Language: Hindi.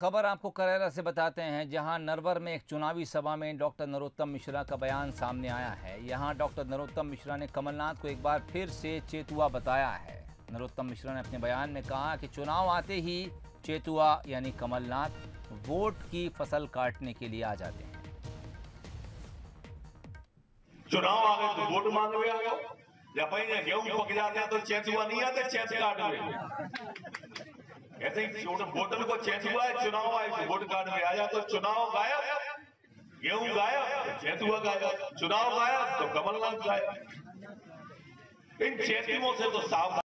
खबर आपको करेरा से बताते हैं, जहाँ नरवर में एक चुनावी सभा में डॉक्टर नरोत्तम मिश्रा का बयान सामने आया है। यहाँ डॉक्टर नरोत्तम मिश्रा ने कमलनाथ को एक बार फिर से चेतुआ बताया है। नरोत्तम मिश्रा ने अपने बयान में कहा कि चुनाव आते ही चेतुआ यानी कमलनाथ वोट की फ़सल काटने के लिए आ जाते हैं। चुनाव आ गए तो वोट मांगने आ गए। पहले गेहूँ पक जाते हैं तो चेतुआ नहीं आते, चेत काट ऐसे ही वोटर को चेतुआ है, चुनाव आए तो वोट कार्ड में आया तो चुनाव गायब। गेहूँ गायब चैतुआ चेतुआ गायब, चुनाव गायब तो कमलनाथ गायब। इन चेतुओं से तो सावधान